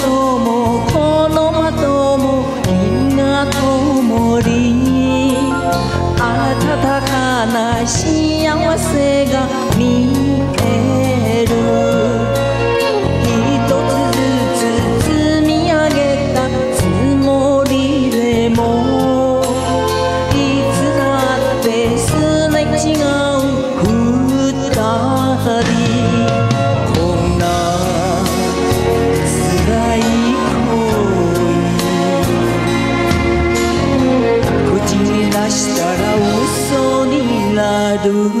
no more. là đúng